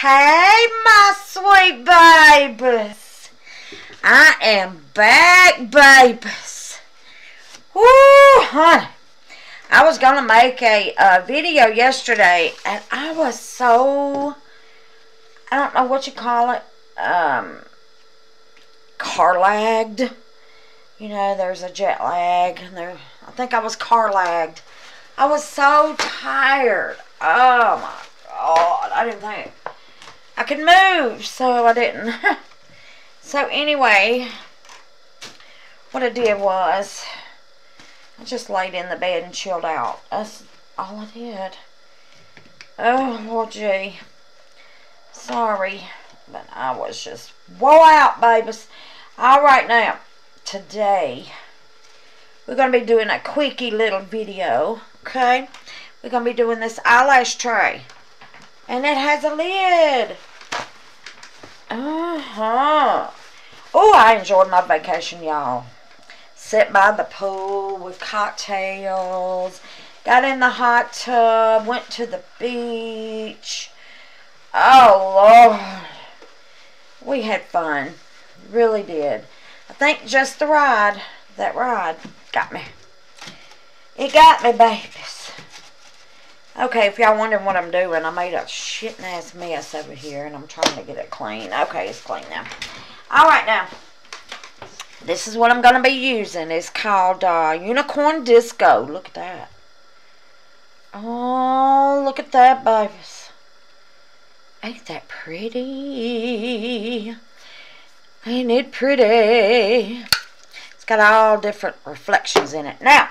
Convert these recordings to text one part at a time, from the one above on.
Hey, my sweet babies. I am back, babies. Woo, honey. I was going to make a, a video yesterday, and I was so, I don't know what you call it, um, car lagged. You know, there's a jet lag, and there, I think I was car lagged. I was so tired. Oh, my God. I didn't think I could move, so I didn't. so, anyway, what I did was... I just laid in the bed and chilled out. That's all I did. Oh, Lord gee. Sorry. But I was just wore out, babies. Alright, now. Today, we're going to be doing a quickie little video. Okay? We're going to be doing this eyelash tray. And it has a lid. Uh-huh. Oh, I enjoyed my vacation, y'all sat by the pool with cocktails, got in the hot tub, went to the beach. Oh, Lord. We had fun. Really did. I think just the ride, that ride, got me. It got me, babies. Okay, if y'all wondering what I'm doing, I made a shitting ass mess over here, and I'm trying to get it clean. Okay, it's clean now. All right, now this is what I'm going to be using. It's called uh, Unicorn Disco. Look at that. Oh, look at that, babies. Ain't that pretty? Ain't it pretty? It's got all different reflections in it. Now,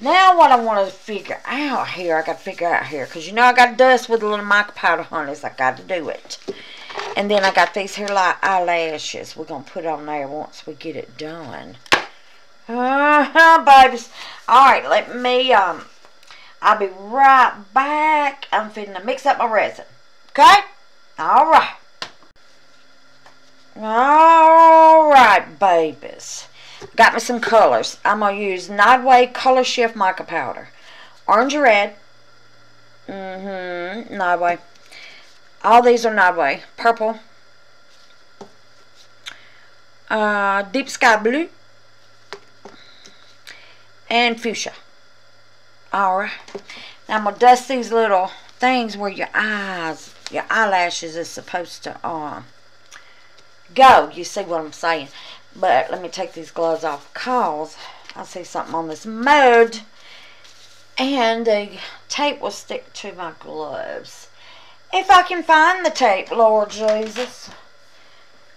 now what I want to figure out here, I got to figure out here, because you know I got dust with a little mica powder, honeys. I got to do it. And then I got these here like eyelashes. We're going to put on there once we get it done. Uh-huh, babies. Alright, let me, um, I'll be right back. I'm finna to mix up my resin. Okay? Alright. Alright, babies. Got me some colors. I'm going to use Noddway Color Shift Mica Powder. Orange red. Mm-hmm. Noddway. All these are Noddway. Purple. Uh, deep sky blue. And fuchsia. Alright. Now I'm going to dust these little things where your eyes, your eyelashes is supposed to um, go. You see what I'm saying? But let me take these gloves off because I see something on this mode. And the tape will stick to my gloves. If I can find the tape, Lord Jesus.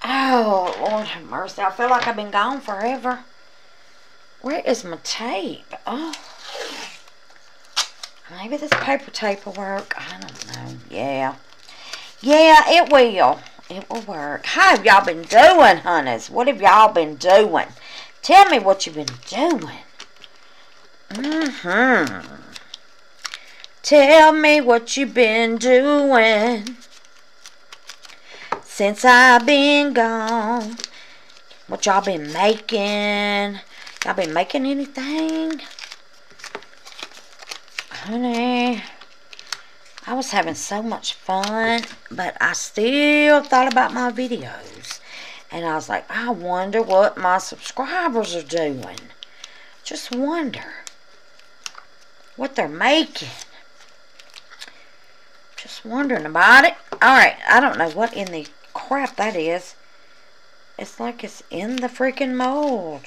Oh, Lord have mercy. I feel like I've been gone forever. Where is my tape? Oh. Maybe this paper tape will work. I don't know. Yeah. Yeah, it will. It will work. How have y'all been doing, honeys? What have y'all been doing? Tell me what you've been doing. Mm-hmm. Tell me what you've been doing since I've been gone. What y'all been making? Y'all been making anything? Honey, I was having so much fun, but I still thought about my videos. And I was like, I wonder what my subscribers are doing. Just wonder what they're making. Just wondering about it. Alright, I don't know what in the crap that is. It's like it's in the freaking mold.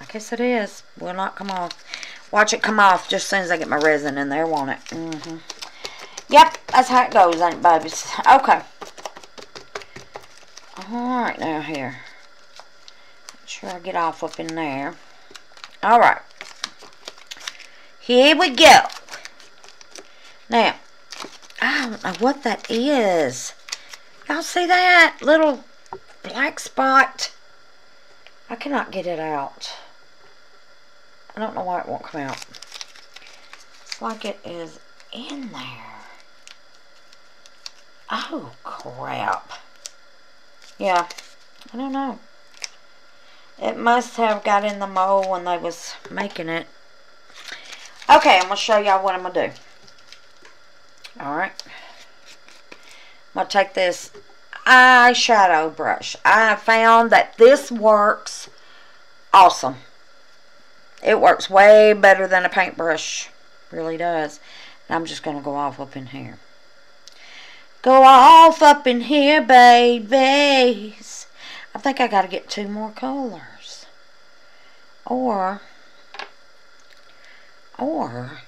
I guess it is. Will not come off. Watch it come off just as soon as I get my resin in there, won't it? Mm-hmm. Yep, that's how it goes, ain't it, babies? Okay. Alright, now here. Make sure I get off up in there. Alright. Here we go. Now, I don't know what that is. Y'all see that little black spot? I cannot get it out. I don't know why it won't come out. It's like it is in there. Oh, crap. Yeah, I don't know. It must have got in the mold when they was making it. Okay, I'm going to show y'all what I'm going to do. Alright. I'm going to take this eyeshadow brush. I found that this works awesome. It works way better than a paintbrush. Really does. And I'm just going to go off up in here. Go off up in here, babies. I think I got to get two more colors. Or, or,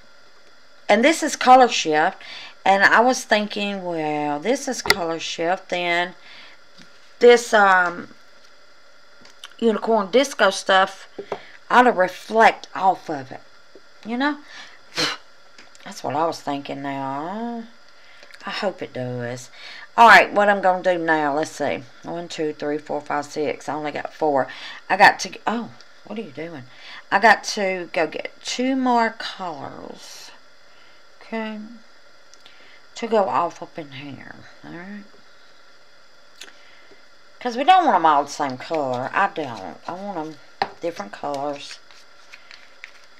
and this is color shift. And I was thinking, well, this is color shift. Then this um, unicorn disco stuff ought to reflect off of it. You know? That's what I was thinking now. I hope it does. Alright, what I'm going to do now, let's see. One, two, three, four, five, six. I only got four. I got to, oh, what are you doing? I got to go get two more colors. Okay to go off up in here. Alright? Because we don't want them all the same color. I don't. I want them different colors.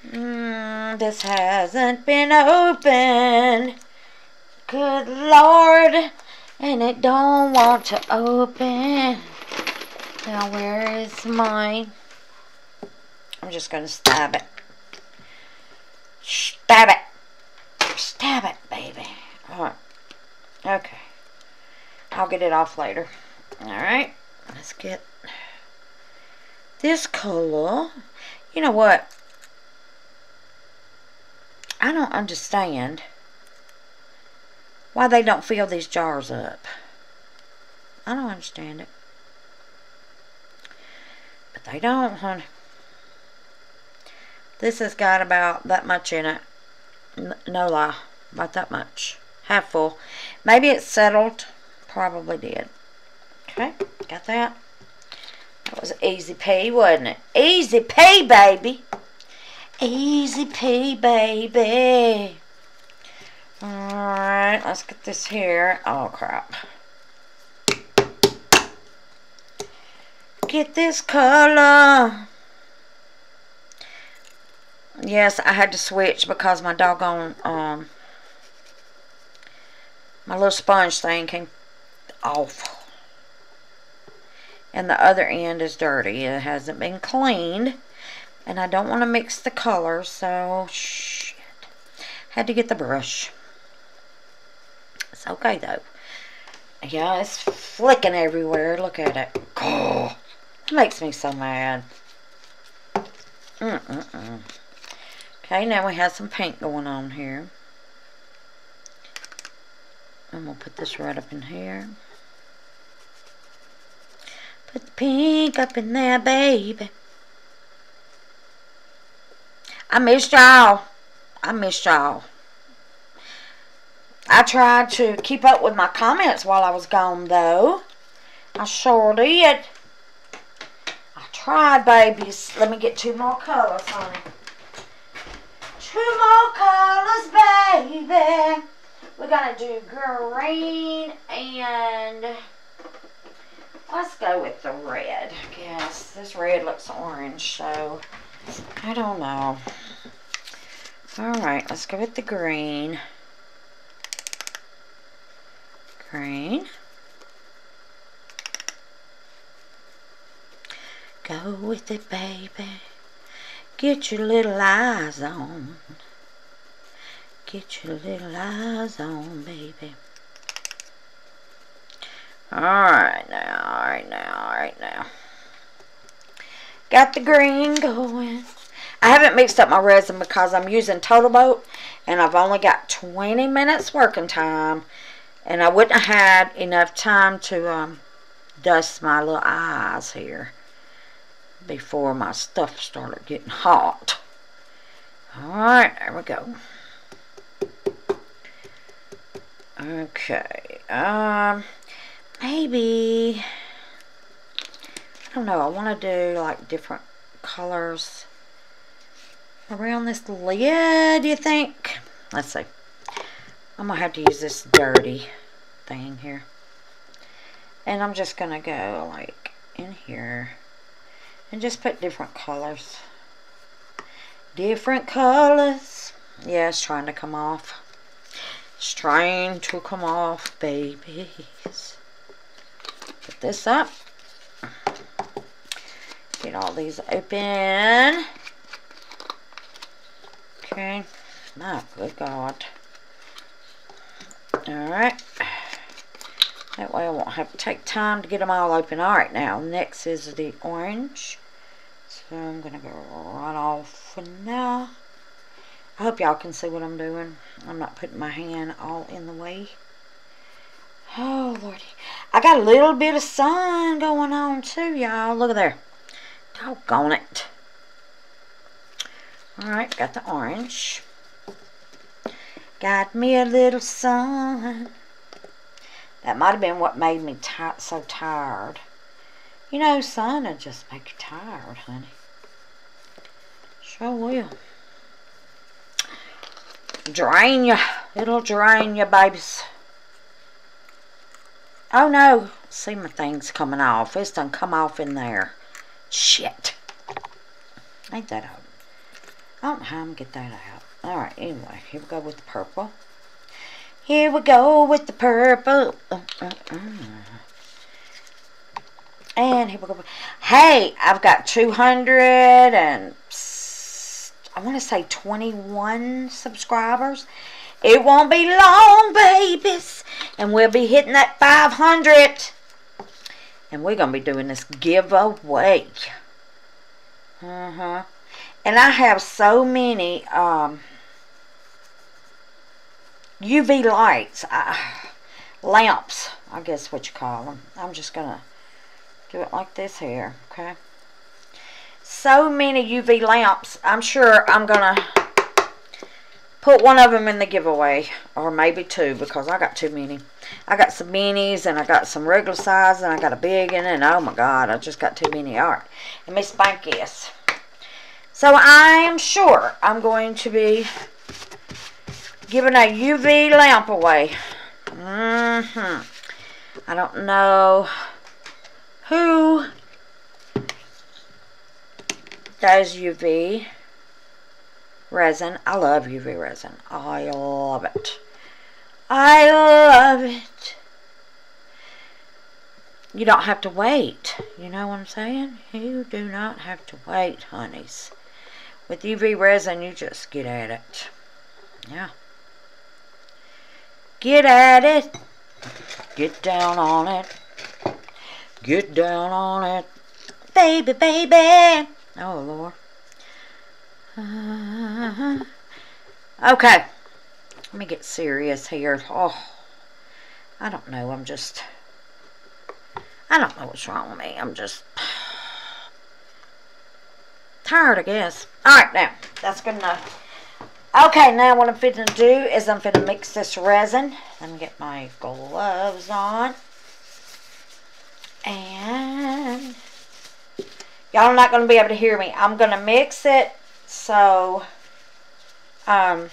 Mm, this hasn't been open. Good Lord. And it don't want to open. Now where is mine? I'm just going to stab it. Stab it. Stab it, baby. Alright. Okay. I'll get it off later. Alright. Let's get this color. You know what? I don't understand why they don't fill these jars up. I don't understand it. But they don't, honey. This has got about that much in it. No lie. About that much half full. Maybe it settled. Probably did. Okay, got that. That was easy pay, wasn't it? Easy pay, baby. Easy pay, baby. Alright, let's get this here. Oh, crap. Get this color. Yes, I had to switch because my doggone um, my little sponge thing came off. And the other end is dirty. It hasn't been cleaned. And I don't want to mix the colors, so shit. Had to get the brush. It's okay though. Yeah, it's flicking everywhere. Look at it. Oh, it makes me so mad. Mm -mm -mm. Okay, now we have some paint going on here. And we'll put this right up in here. Put the pink up in there, baby. I missed y'all. I missed y'all. I tried to keep up with my comments while I was gone, though. I sure did. I tried, babies. Let me get two more colors, honey. Two more colors, baby. We're going to do green and let's go with the red, I guess. This red looks orange, so I don't know. Alright, let's go with the green. Green. Go with it, baby. Get your little eyes on. Get your little eyes on, baby. Alright now, alright now, alright now. Got the green going. I haven't mixed up my resin because I'm using Total Boat and I've only got 20 minutes working time and I wouldn't have had enough time to um, dust my little eyes here before my stuff started getting hot. Alright, there we go. Okay. Um, maybe, I don't know, I want to do like different colors around this lid, do you think? Let's see. I'm to have to use this dirty thing here. And I'm just to go like in here and just put different colors. Different colors. Yeah, it's trying to come off. It's trying to come off, babies. Put this up. Get all these open. Okay. My good God. Alright. That way I won't have to take time to get them all open. Alright, now next is the orange. So I'm going to go right off for now. I hope y'all can see what I'm doing. I'm not putting my hand all in the way. Oh, Lordy. I got a little bit of sun going on too, y'all. Look at there. Doggone it. Alright, got the orange. Got me a little sun. That might have been what made me so tired. You know, sun will just make you tired, honey. Sure will. Drain you. It'll drain you, babies. Oh, no. See my thing's coming off. It's done come off in there. Shit. Ain't that out? I don't know how I'm get that out. Alright, anyway. Here we go with the purple. Here we go with the purple. And here we go. Hey, I've got 200 and I want to say 21 subscribers. It won't be long, babies. And we'll be hitting that 500. And we're going to be doing this giveaway. Uh-huh. And I have so many um, UV lights. Uh, lamps, I guess what you call them. I'm just going to do it like this here, okay? so many UV lamps. I'm sure I'm going to put one of them in the giveaway. Or maybe two because I got too many. I got some minis and I got some regular size and I got a big one. And oh my God, I just got too many. All right. And Miss Spankies. So I am sure I'm going to be giving a UV lamp away. Mm-hmm. I don't know who does UV resin. I love UV resin. I love it. I love it. You don't have to wait. You know what I'm saying? You do not have to wait, honeys. With UV resin, you just get at it. Yeah. Get at it. Get down on it. Get down on it. Baby, baby. Oh, Lord. Uh, okay. Let me get serious here. Oh, I don't know. I'm just... I don't know what's wrong with me. I'm just... Tired, I guess. Alright, now. That's good enough. Okay, now what I'm fitting to do is I'm fitting to mix this resin. Let me get my gloves on. And Y'all are not going to be able to hear me. I'm going to mix it so um,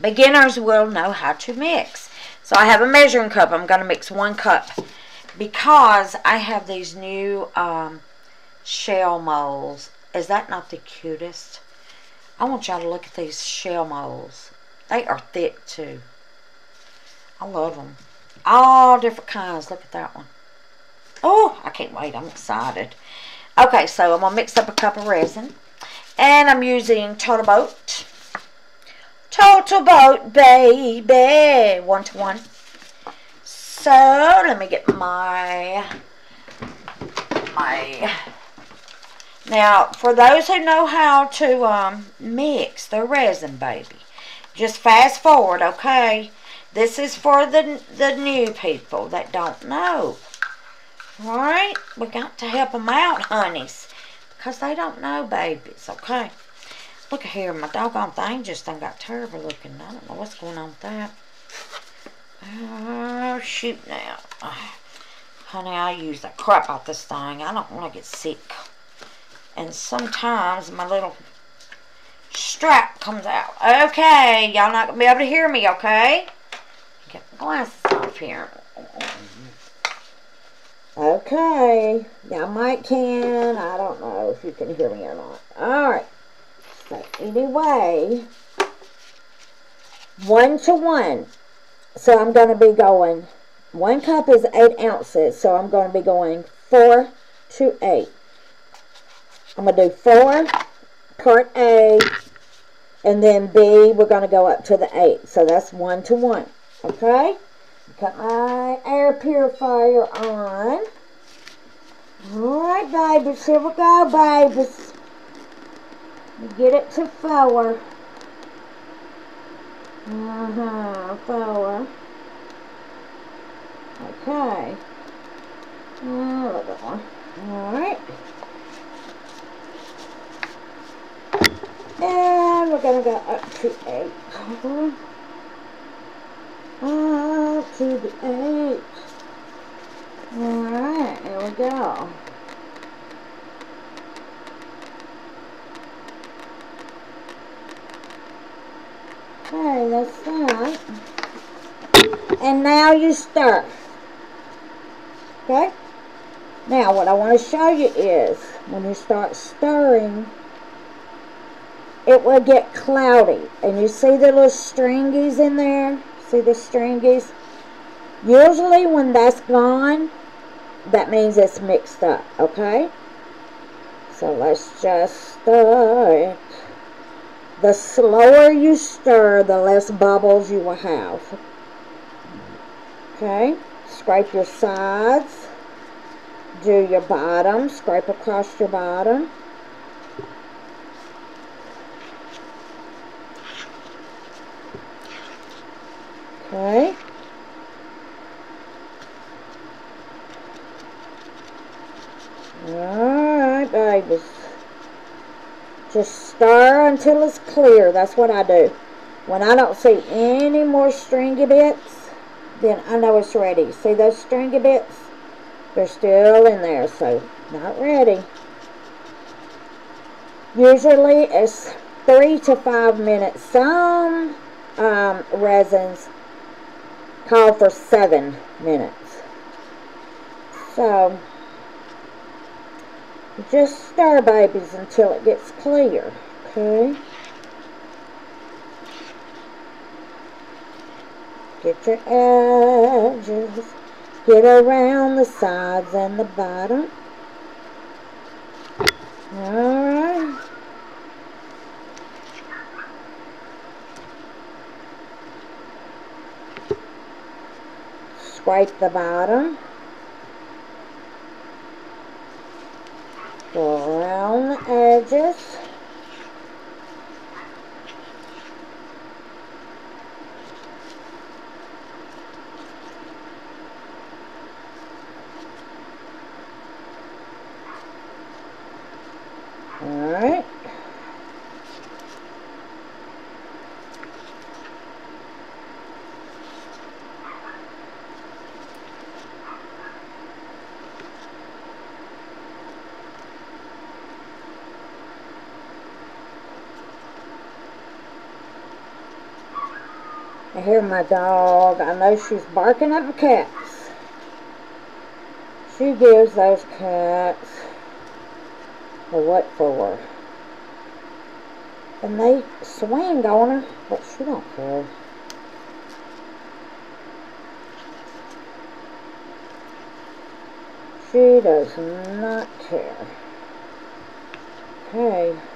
beginners will know how to mix. So I have a measuring cup. I'm going to mix one cup because I have these new um, shell molds. Is that not the cutest? I want y'all to look at these shell molds. They are thick too. I love them. All different kinds. Look at that one. Oh, I can't wait. I'm excited. Okay, so I'm going to mix up a cup of resin. And I'm using Total Boat. Total Boat, baby. One to one. So, let me get my... My... Now, for those who know how to um, mix the resin, baby, just fast forward, okay? This is for the, the new people that don't know. Alright? We got to help them out, honeys. Because they don't know babies, okay? Look at here, my doggone thing just done got terrible looking. I don't know what's going on with that. Oh, shoot now. honey, I use the crap out this thing. I don't want to get sick. And sometimes my little strap comes out. Okay, y'all not going to be able to hear me, okay? Get my glasses off here. Okay, y'all might can. I don't know if you can hear me or not. Alright. So, anyway, one to one. So I'm going to be going, one cup is eight ounces. So I'm going to be going four to eight. I'm going to do four, part A, and then B, we're going to go up to the eight. So that's one to one. Okay? Got my air purifier on. Alright, babies. Here we go, babies. Get it to four. Uh-huh, four. Okay. A little bit more. Alright. And we're going to go up to eight. Up to the eight. Alright, here we go. Okay, that's that. And now you stir. Okay? Now what I want to show you is when you start stirring, it will get cloudy. And you see the little stringies in there? See the stringies? Usually when that's gone, that means it's mixed up, okay? So let's just stir it. The slower you stir, the less bubbles you will have. Okay, scrape your sides. Do your bottom, scrape across your bottom. Okay. Alright, babies. Just stir until it's clear. That's what I do. When I don't see any more stringy bits, then I know it's ready. See those stringy bits? They're still in there, so not ready. Usually it's three to five minutes. Some um, resins call for seven minutes. So, just stir babies until it gets clear, okay? Get your edges, get around the sides and the bottom. Alright. Scrape the bottom. Go around the edges. Alright. I hear my dog. I know she's barking at the cats. She gives those cats a what for. And they swing on her, but she don't care. She does not care. Okay.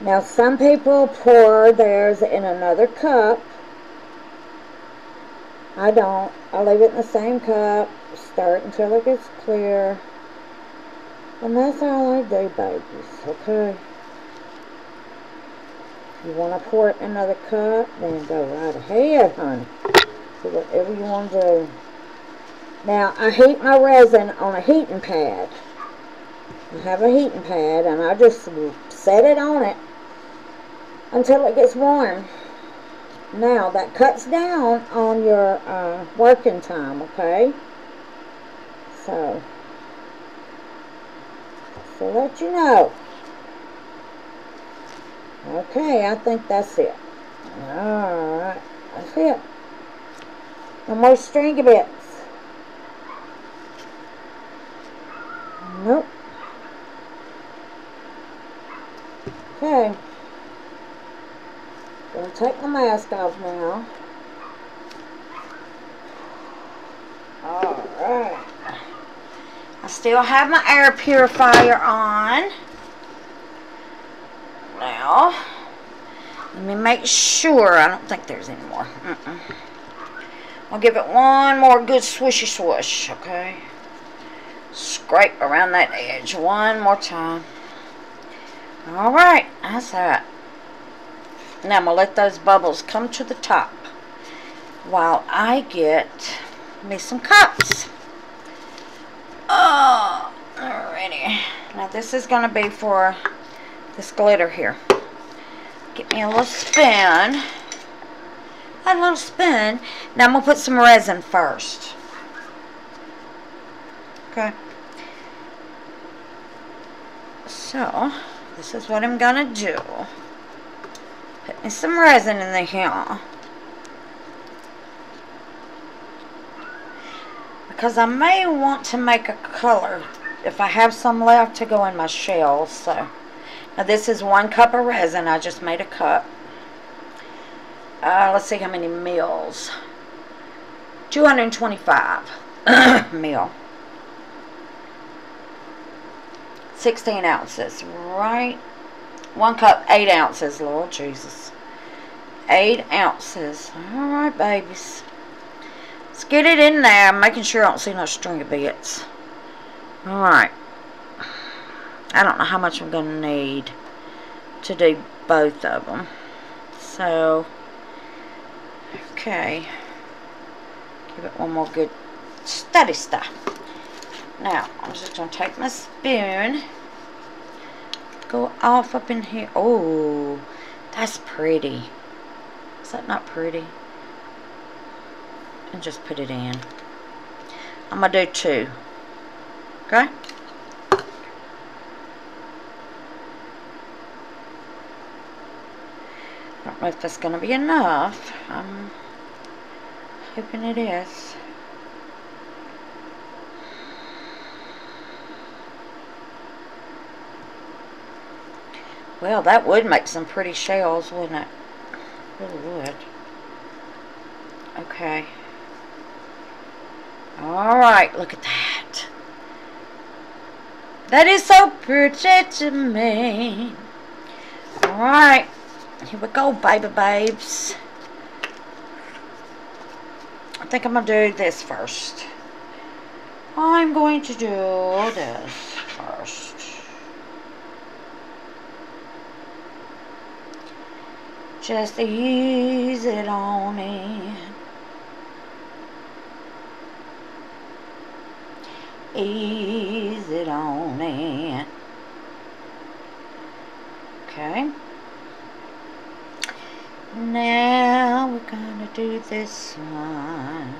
Now some people pour theirs in another cup. I don't. I leave it in the same cup. Stir it until it gets clear. And that's all I do, babies. Okay? If you want to pour it in another cup, then go right ahead, honey. Do whatever you want to do. Now, I heat my resin on a heating pad. I have a heating pad, and I just set it on it until it gets warm. Now, that cuts down on your uh, working time, okay? So, so let you know. Okay, I think that's it. Alright, that's it. No more stringy bits. Nope. Okay. Gonna take the mask off now. Alright. I still have my air purifier on. Now, let me make sure. I don't think there's any more. Mm -mm. I'll give it one more good swishy swish, okay? Scrape around that edge one more time. Alright, that's that. Now I'm going to let those bubbles come to the top while I get me some cups. Oh, alrighty. Now this is going to be for this glitter here. Get me a little spoon. A little spoon. Now I'm going to put some resin first. Okay. So, this is what I'm going to do. Put me some resin in the here. Because I may want to make a color if I have some left to go in my shells. So, now this is one cup of resin. I just made a cup. Uh, let's see how many mils. 225 mil. 16 ounces, right? One cup, 8 ounces, Lord Jesus. 8 ounces. Alright, babies. Let's get it in there. I'm making sure I don't see no string of bits. Alright. I don't know how much I'm going to need to do both of them. So, okay. Give it one more good steady stuff. Now, I'm just going to take my spoon, go off up in here. Oh, that's pretty. Is that not pretty? And just put it in. I'm going to do two. Okay? I don't know if that's going to be enough. I'm hoping it is. Well, that would make some pretty shells, wouldn't it? Really would. Okay. Alright, look at that. That is so pretty to me. Alright. Here we go, baby babes. I think I'm going to do this first. I'm going to do this first. Just ease it on in. Ease it on in. Okay. Now we're gonna do this one.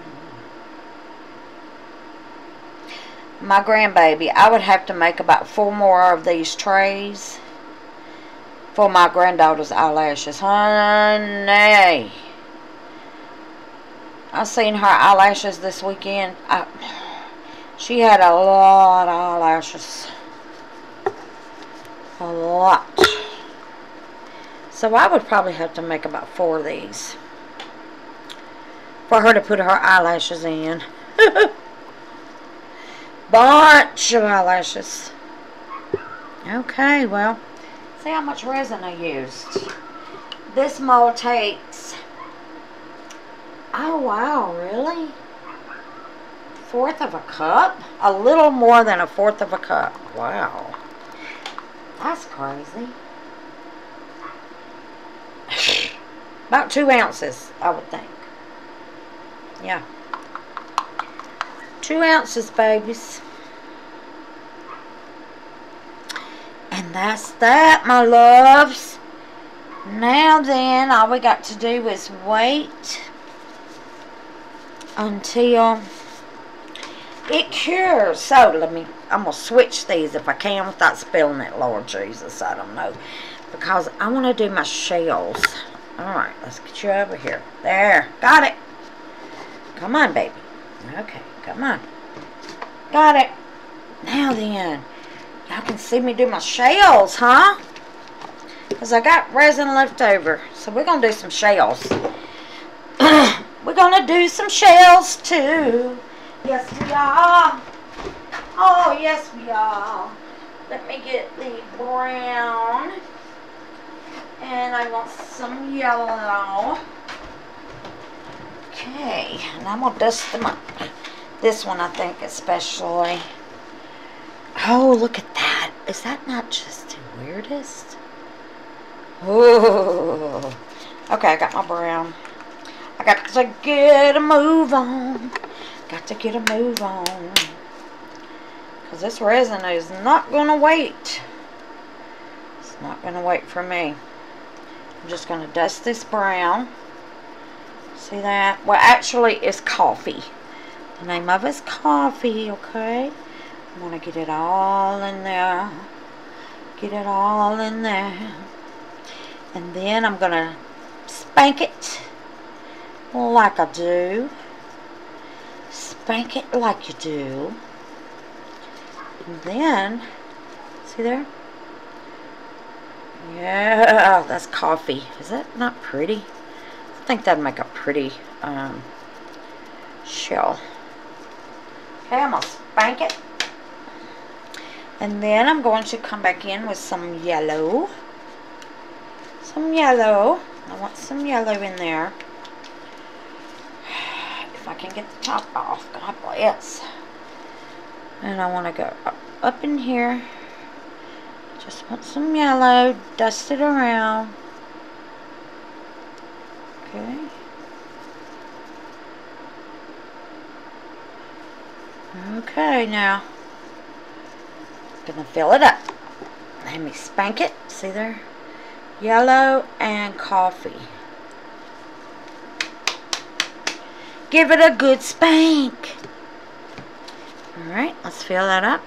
My grandbaby, I would have to make about four more of these trays for my granddaughter's eyelashes. Honey. I seen her eyelashes this weekend. I, she had a lot of eyelashes. A lot. So I would probably have to make about four of these. For her to put her eyelashes in. Bunch of eyelashes. Okay, well see how much resin I used. This mold takes, oh wow, really? Fourth of a cup? A little more than a fourth of a cup. Wow. That's crazy. About two ounces, I would think. Yeah. Two ounces, babies. And that's that, my loves. Now then, all we got to do is wait until it cures. So, let me, I'm going to switch these if I can without spilling it, Lord Jesus. I don't know. Because I want to do my shells. Alright, let's get you over here. There, got it. Come on, baby. Okay, come on. Got it. Now then. Y'all can see me do my shells, huh? Because I got resin left over. So we're going to do some shells. we're going to do some shells too. Yes, we are. Oh, yes, we are. Let me get the brown. And I want some yellow. Okay, and I'm going to dust them up. This one, I think, especially. Oh, look at that. Is that not just the weirdest? Oh. Okay, I got my brown. I got to get a move on. Got to get a move on. Because this resin is not going to wait. It's not going to wait for me. I'm just going to dust this brown. See that? Well, actually, it's coffee. The name of it's coffee, okay? I'm to get it all in there. Get it all in there. And then I'm going to spank it like I do. Spank it like you do. And then, see there? Yeah, that's coffee. Is that not pretty? I think that'd make a pretty um, shell. Okay, I'm going to spank it. And then I'm going to come back in with some yellow. Some yellow. I want some yellow in there. If I can get the top off. God bless. And I want to go up, up in here. Just want some yellow. Dust it around. Okay. Okay, now gonna fill it up. Let me spank it. See there? Yellow and coffee. Give it a good spank. Alright, let's fill that up.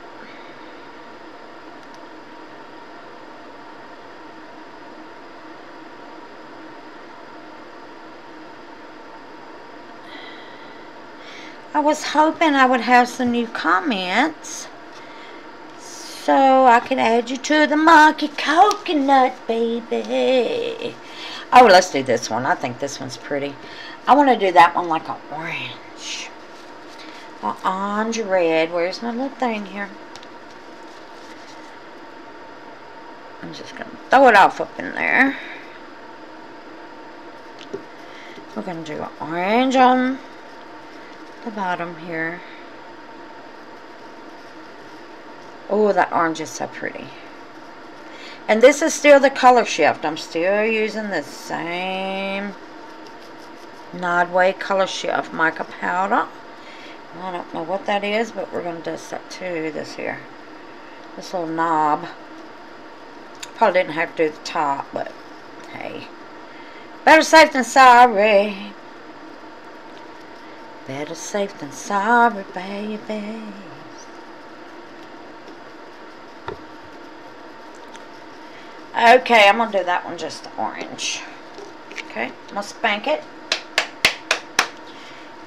I was hoping I would have some new comments so I can add you to the monkey coconut, baby. Oh, let's do this one. I think this one's pretty. I want to do that one like an orange. An orange red. Where's my little thing here? I'm just going to throw it off up in there. We're going to do an orange on the bottom here. Oh, that orange is so pretty. And this is still the color shift. I'm still using the same Noddway color shift mica powder. I don't know what that is, but we're going to dust that too, this here. This little knob. Probably didn't have to do the top, but hey. Better safe than sorry. Better safe than sorry, baby. Okay, I'm going to do that one just orange. Okay, I'm going to spank it.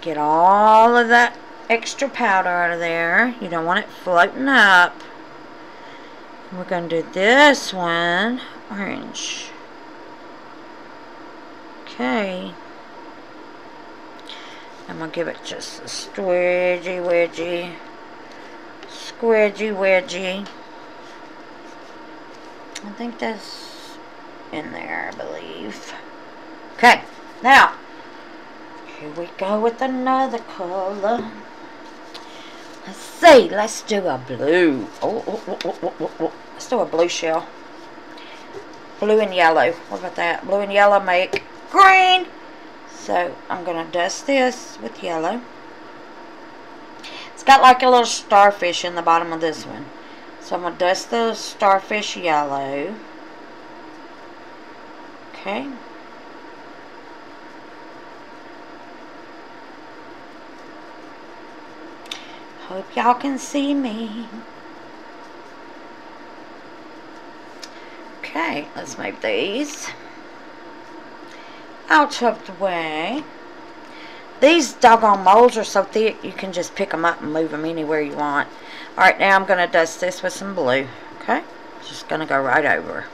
Get all of that extra powder out of there. You don't want it floating up. We're going to do this one orange. Okay. I'm going to give it just a squidgy wedgy. Squidgy wedgy. I think that's in there, I believe. Okay, now, here we go with another color. Let's see, let's do a blue. Oh, oh, oh, oh, oh, oh, oh. Let's do a blue shell. Blue and yellow. What about that? Blue and yellow make green. So, I'm going to dust this with yellow. It's got like a little starfish in the bottom of this one. So I'm going to dust the starfish yellow. Okay. Hope y'all can see me. Okay, let's move these out of the way. These doggone molds are so thick you can just pick them up and move them anywhere you want. Alright, now I'm going to dust this with some blue. Okay? Just going to go right over.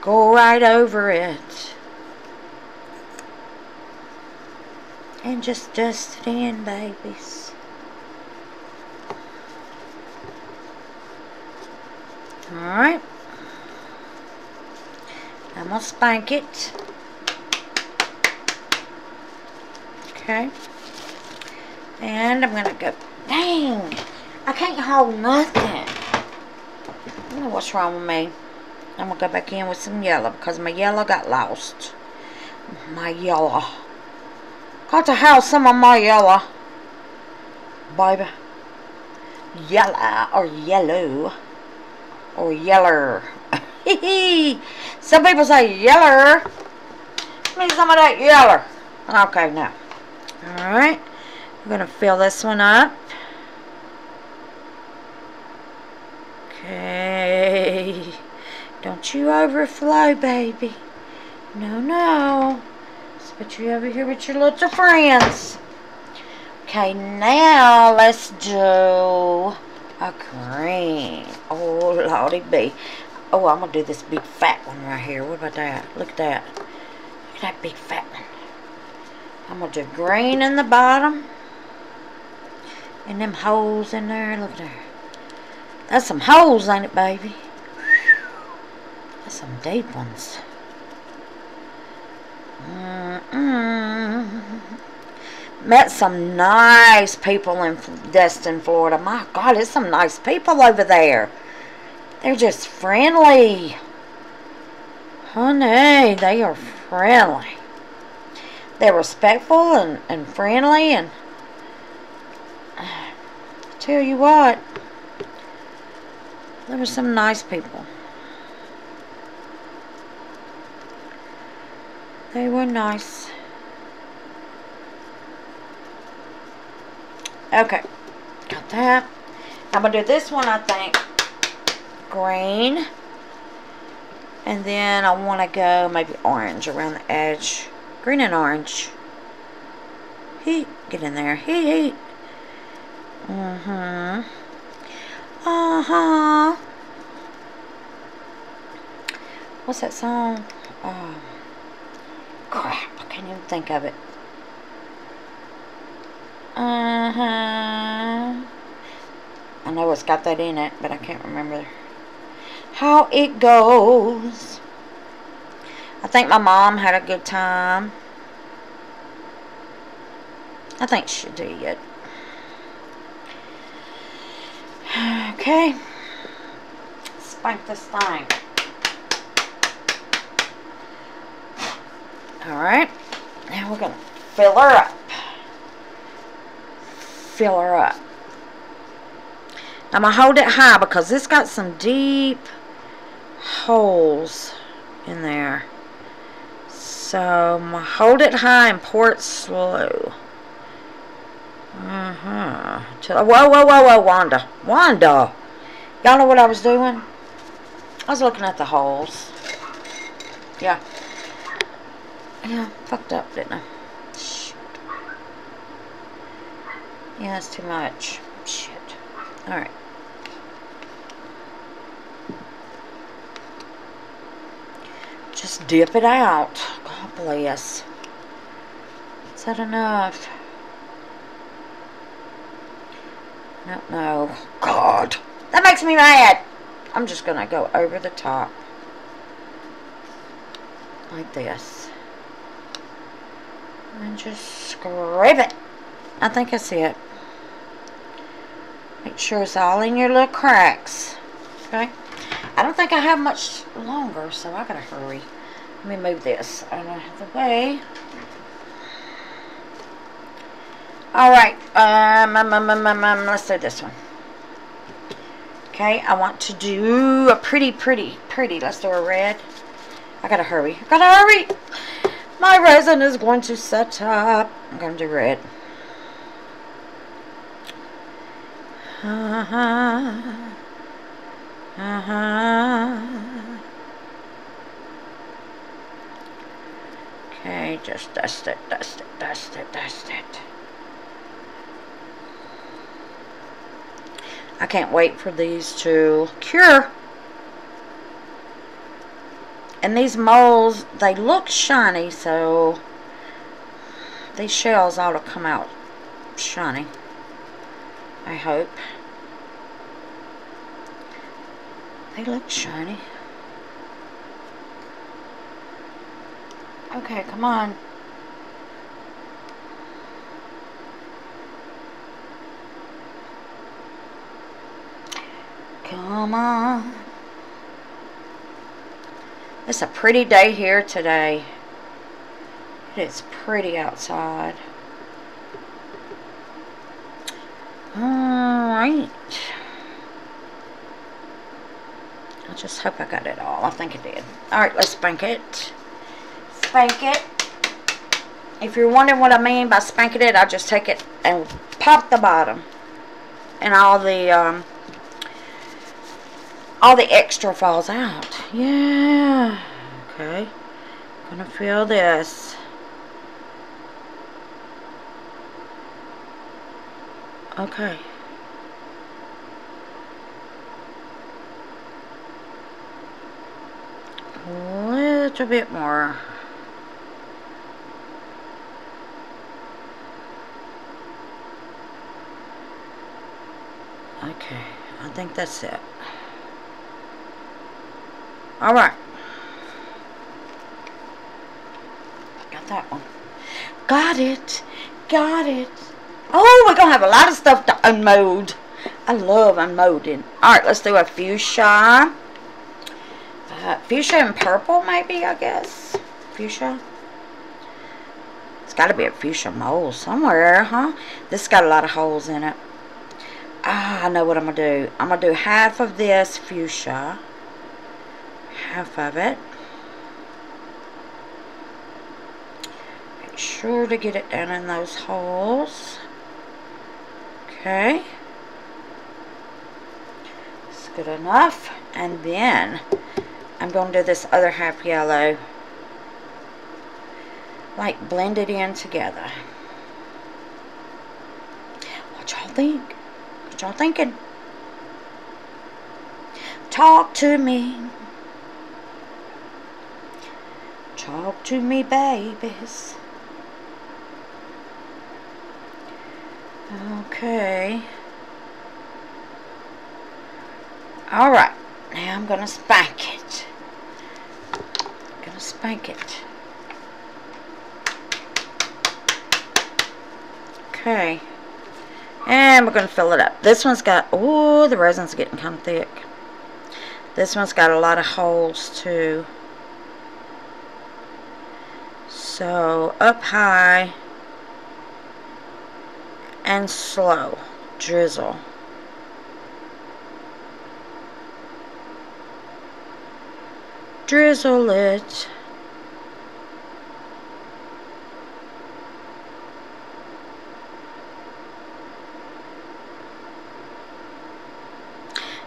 go right over it. And just dust it in, babies. Alright. I'm going to spank it. Okay. And I'm going to go, dang, I can't hold nothing. I don't know what's wrong with me. I'm going to go back in with some yellow because my yellow got lost. My yellow. Got to have some of my yellow. Baby. Yellow or yellow. Or yeller. Hee hee. Some people say yeller. Give me some of that yeller. Okay, now. Alright. I'm going to fill this one up. Okay. You overflow, baby. No, no. Let's put you over here with your little friends. Okay, now let's do a green. Oh, lordy be. Oh, I'm going to do this big fat one right here. What about that? Look at that. Look at that big fat one. I'm going to do green in the bottom. And them holes in there. Look at there. That's some holes, ain't it, baby? Some deep ones. Mm -mm. Met some nice people in Destin, Florida. My God, there's some nice people over there. They're just friendly. Honey, they are friendly. They're respectful and, and friendly and tell you what, there were some nice people. They were nice. Okay, got that. I'm going to do this one, I think, green. And then I want to go maybe orange around the edge. Green and orange. Heat, get in there. Heat, heat. Mm-hmm. Uh-huh. What's that song? Oh, crap, I can't even think of it. Uh-huh. I know it's got that in it, but I can't remember how it goes. I think my mom had a good time. I think she did. Okay. Spank this thing. Alright. Now we're going to fill her up. Fill her up. I'm going to hold it high because this got some deep holes in there. So I'm going to hold it high and pour it slow. Uh-huh. Whoa, whoa, whoa, whoa, Wanda. Wanda. Y'all know what I was doing? I was looking at the holes. Yeah. Yeah, fucked up, didn't I? Shit. Yeah, that's too much. Shit. Alright. Just dip it out. God bless. Is that enough? No, no. God. That makes me mad. I'm just going to go over the top. Like this. And just scrape it. I think I see it. Make sure it's all in your little cracks. Okay? I don't think I have much longer, so I gotta hurry. Let me move this out of the way. Alright, um, um, um, um, um, um, let's do this one. Okay, I want to do a pretty, pretty, pretty. Let's do a red. I gotta hurry. I gotta hurry! My resin is going to set up. I'm gonna do red. Uh-huh. Uh-huh. Okay, just dust it, dust it, dust it, dust it. I can't wait for these to cure. And these moles, they look shiny, so these shells ought to come out shiny. I hope. They look shiny. Okay, come on. Come on. It's a pretty day here today. It is pretty outside. Alright. I just hope I got it all. I think I did. Alright, let's spank it. Spank it. If you're wondering what I mean by spanking it, I just take it and pop the bottom. And all the, um, all the extra falls out. Yeah. Okay. Gonna feel this. Okay. A little bit more. Okay, I think that's it. Alright. Got that one. Got it. Got it. Oh, we're going to have a lot of stuff to unmold. I love unmolding. Alright, let's do a fuchsia. Uh, fuchsia and purple, maybe, I guess. Fuchsia. It's got to be a fuchsia mold somewhere, huh? This got a lot of holes in it. Ah, I know what I'm going to do. I'm going to do half of this fuchsia. Half of it. Make sure to get it down in those holes. Okay. It's good enough. And then I'm going to do this other half yellow. Like blend it in together. What y'all think? What y'all thinking? Talk to me. Talk to me, babies. Okay. Alright. Now I'm going to spank it. I'm to spank it. Okay. And we're going to fill it up. This one's got, oh, the resin's getting kind of thick. This one's got a lot of holes too. So, up high and slow. Drizzle. Drizzle it.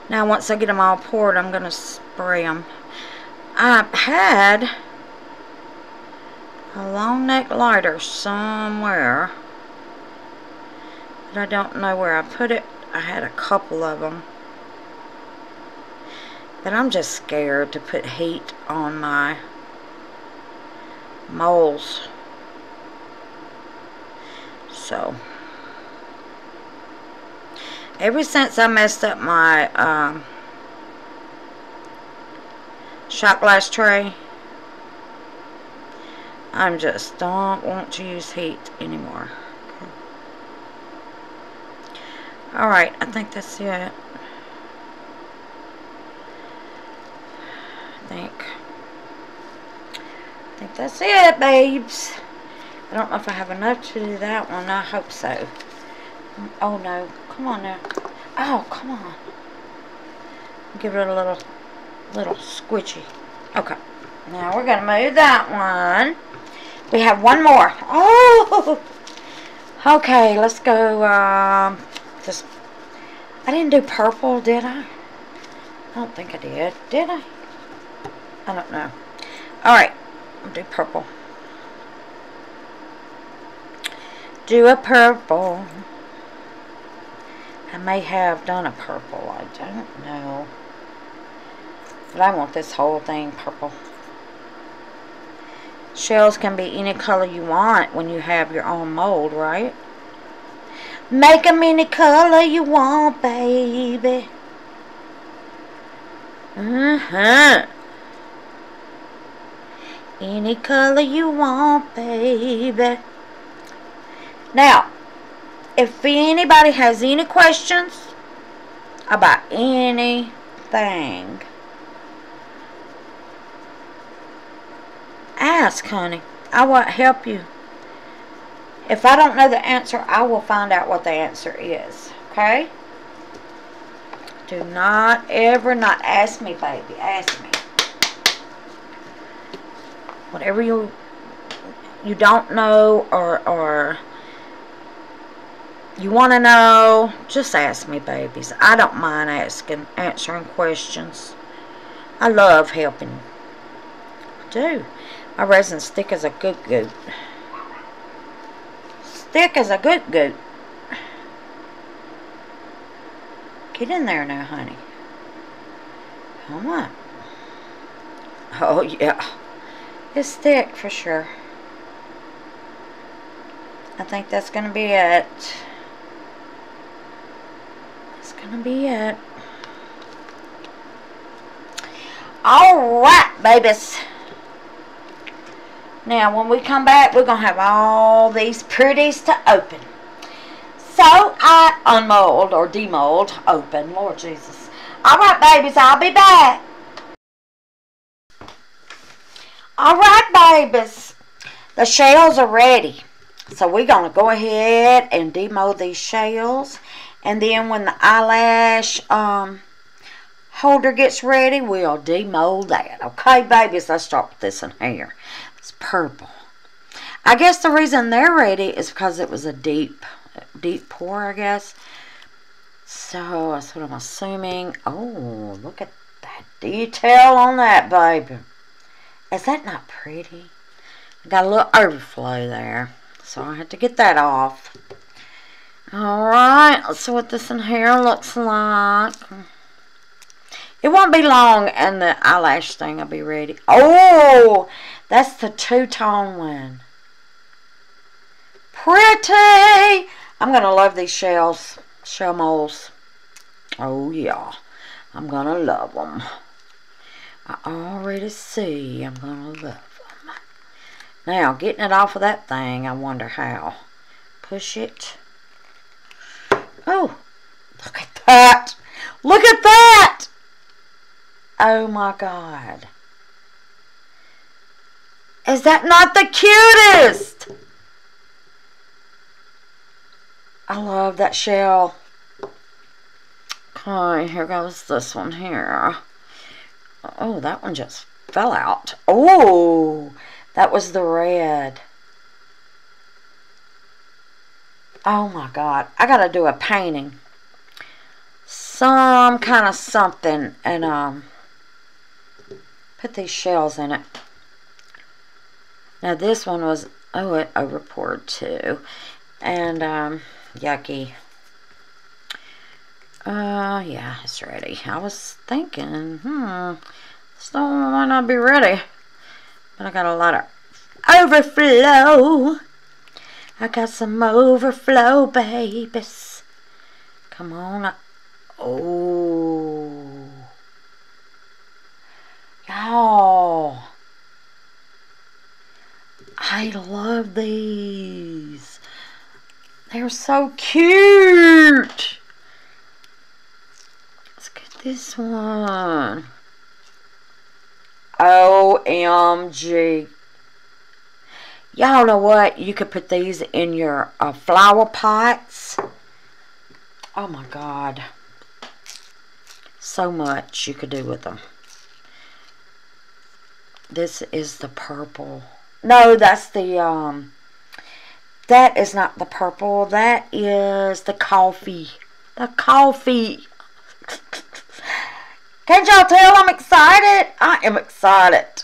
Now once I get them all poured, I'm going to spray them. I've had a long neck lighter somewhere. But I don't know where I put it. I had a couple of them. But I'm just scared to put heat on my moles. So ever since I messed up my um, shot glass tray, I just don't want to use heat anymore. Okay. Alright, I think that's it. I think. I think that's it, babes. I don't know if I have enough to do that one. I hope so. Oh no. Come on now. Oh, come on. Give it a little, little squishy. Okay. Now we're going to move that one. We have one more. Oh! Okay, let's go, um, just, I didn't do purple, did I? I don't think I did. Did I? I don't know. Alright, I'll do purple. Do a purple. I may have done a purple. I don't know. But I want this whole thing purple. Shells can be any color you want when you have your own mold, right? Make them any color you want, baby. Uh-huh. Any color you want, baby. Now, if anybody has any questions about anything, ask, honey. I will help you. If I don't know the answer, I will find out what the answer is. Okay? Do not ever not ask me, baby. Ask me. Whatever you you don't know or or you want to know, just ask me, babies. I don't mind asking, answering questions. I love helping. I do. My resin's thick as a good goat. Thick as a good goat. Get in there now, honey. Come on. Oh, yeah. It's thick for sure. I think that's going to be it. That's going to be it. Alright, babies. Now, when we come back, we're going to have all these pretties to open. So, I unmold or demold, open, Lord Jesus. Alright, babies, I'll be back. Alright, babies. The shells are ready. So we're going to go ahead and demold these shells. And then when the eyelash um, holder gets ready, we'll demold that. Okay, babies, let's start with this in here. It's purple. I guess the reason they're ready is because it was a deep, deep pour, I guess. So that's what I'm assuming. Oh, look at that detail on that, baby. Is that not pretty? Got a little overflow there. So I had to get that off. Alright, let's see what this in here looks like. It won't be long and the eyelash thing will be ready. Oh, that's the two-tone one. Pretty! I'm going to love these shells, shell molds. Oh, yeah. I'm going to love them. I already see I'm going to love them. Now, getting it off of that thing, I wonder how. Push it. Oh, look at that. Look at that. Oh, my God. Is that not the cutest? I love that shell. Okay, here goes this one here. Oh, that one just fell out. Oh, that was the red. Oh my God. I got to do a painting. Some kind of something. And um, put these shells in it. Now this one was, oh, over poured too. And um, yucky. Uh, yeah, it's ready. I was thinking, hmm, still might not be ready. But I got a lot of overflow. I got some overflow, babies. Come on. Oh. Y'all. I love these. They're so cute. Let's get this one. OMG. Y'all know what? You could put these in your uh, flower pots. Oh my God. So much you could do with them. This is the purple. No, that's the, um, that is not the purple. That is the coffee. The coffee. Can't y'all tell I'm excited? I am excited.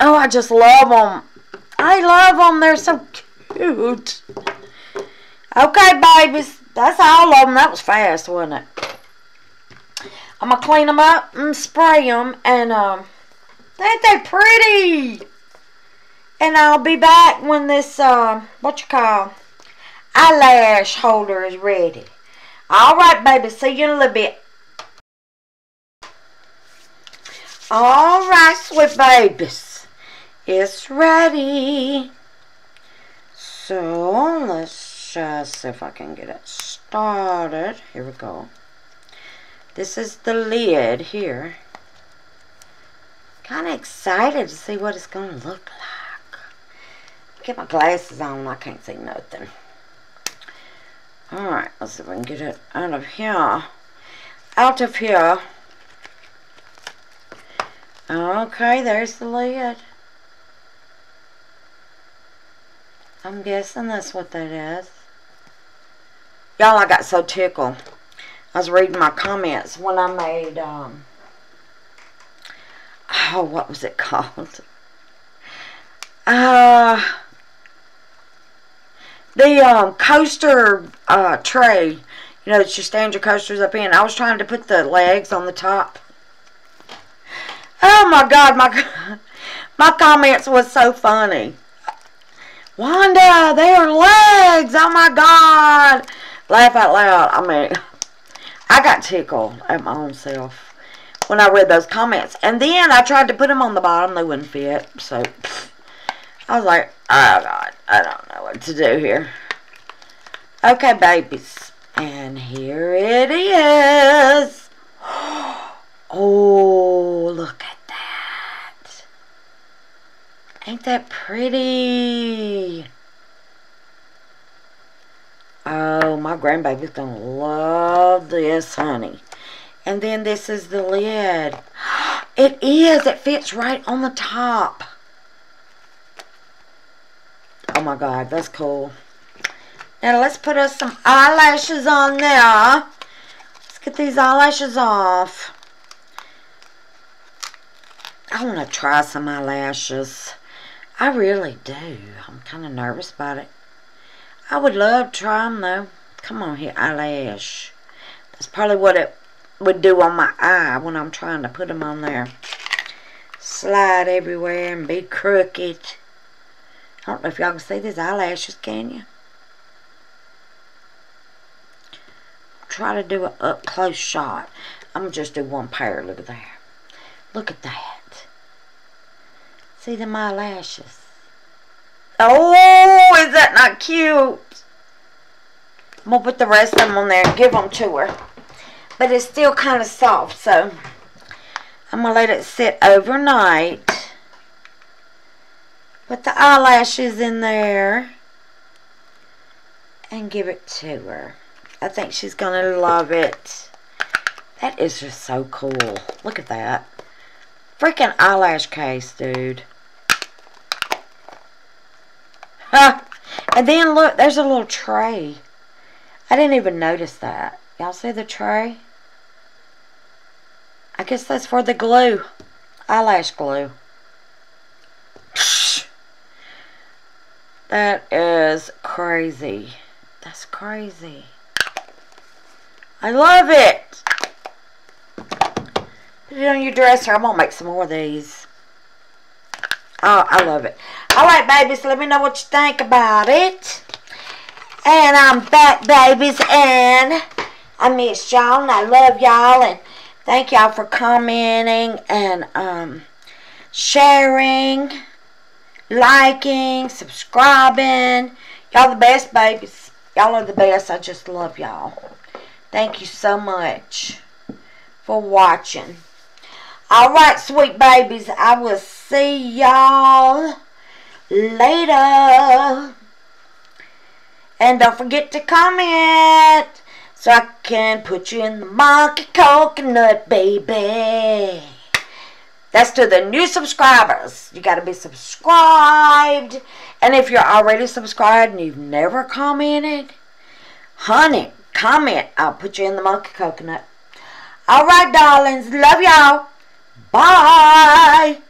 Oh, I just love them. I love them. They're so cute. Okay, babies. That's all of them. That was fast, wasn't it? I'm going to clean them up and spray them. And, um, ain't they pretty? And I'll be back when this, uh, what you call, eyelash holder is ready. Alright, baby. See you in a little bit. Alright, sweet babies. It's ready. So, let's just see if I can get it started. Here we go. This is the lid here. Kind of excited to see what it's going to look like. Get my glasses on. I can't see nothing. Alright, let's see if we can get it out of here. Out of here. Okay, there's the lid. I'm guessing that's what that is. Y'all, I got so tickled. I was reading my comments when I made, um, oh, what was it called? Uh, the um, coaster uh, tray, you know, that you stand your coasters up in. I was trying to put the legs on the top. Oh my God, my my comments was so funny. Wanda, they are legs. Oh my God. Laugh out loud. I mean, I got tickled at my own self when I read those comments. And then I tried to put them on the bottom. They wouldn't fit. So, I was like, oh God, I don't know what to do here. Okay, babies. And here it is. Oh, look at that. Ain't that pretty? Oh, my grandbaby's going to love this, honey. And then this is the lid. It is. It fits right on the top. Oh my God, that's cool. Now let's put us some eyelashes on there. Let's get these eyelashes off. I want to try some eyelashes. I really do. I'm kind of nervous about it. I would love to try them though. Come on here, eyelash. That's probably what it would do on my eye when I'm trying to put them on there. Slide everywhere and be crooked. I don't know if y'all can see these eyelashes, can you? Try to do an up close shot. I'm going to just do one pair. Look at that. Look at that. See them eyelashes. Oh, is that not cute? I'm going to put the rest of them on there and give them to her. But it's still kind of soft, so I'm going to let it sit overnight. Put the eyelashes in there. And give it to her. I think she's going to love it. That is just so cool. Look at that. Freaking eyelash case, dude. And then look, there's a little tray. I didn't even notice that. Y'all see the tray? I guess that's for the glue. Eyelash glue. That is crazy. That's crazy. I love it. Put it on your dresser. I'm going to make some more of these. Oh, I love it. Alright, babies. Let me know what you think about it. And I'm back, babies. And I miss y'all. And I love y'all. And thank y'all for commenting and um, sharing liking, subscribing. Y'all the best, babies. Y'all are the best. I just love y'all. Thank you so much for watching. Alright, sweet babies. I will see y'all later. And don't forget to comment so I can put you in the monkey coconut, baby. That's to the new subscribers. You got to be subscribed. And if you're already subscribed and you've never commented, honey, comment. I'll put you in the monkey coconut. All right, darlings. Love y'all. Bye.